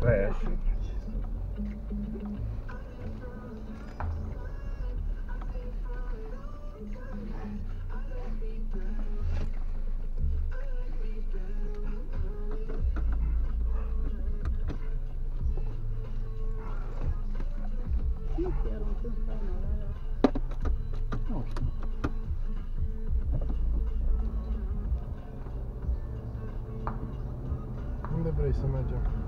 Trash. unde vrei să mergem?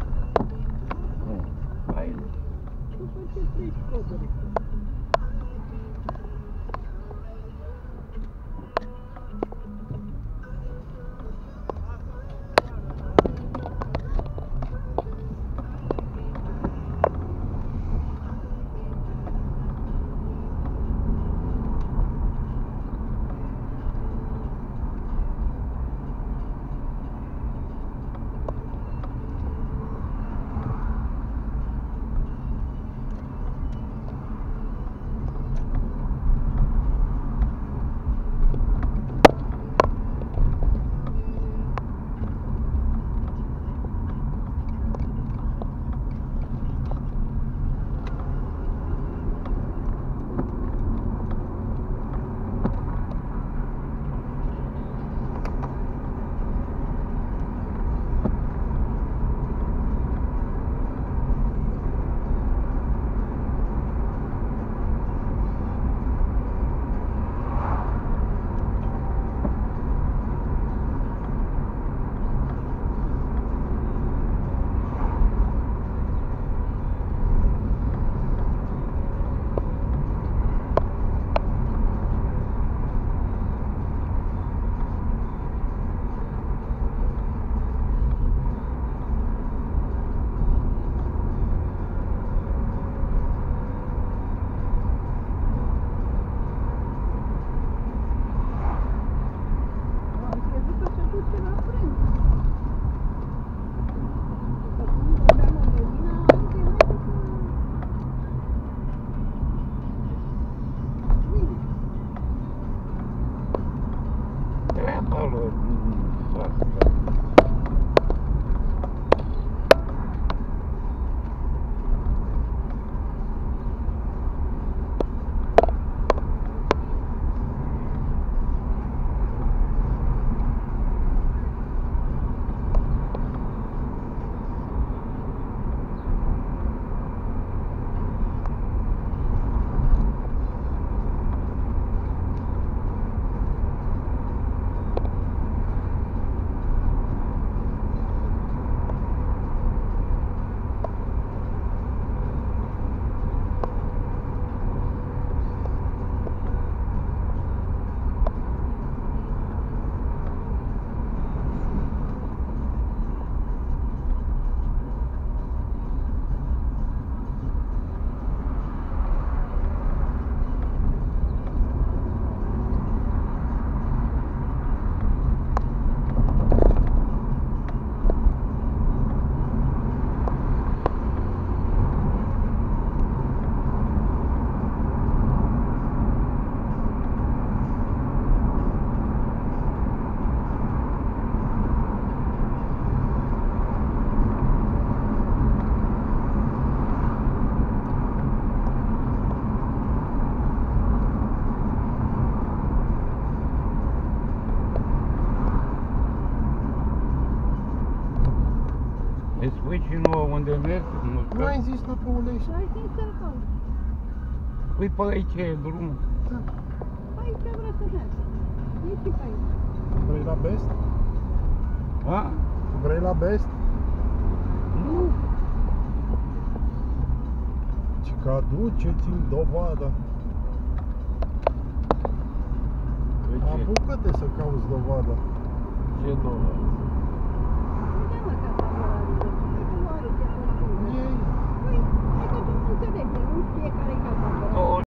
acolo. Îți spui și nouă unde mergi? Nu Nu ai zis tot pe Ulești? Și ai din Sărcău. Păi pe aici e drumul. Aici vrea să mergi. E și pe aici. Vrei la Best? A? Vrei la Best? Nu. Ce că aduceți-mi dovada. Păi ce? Apucă-te să cauți dovada. Ce două?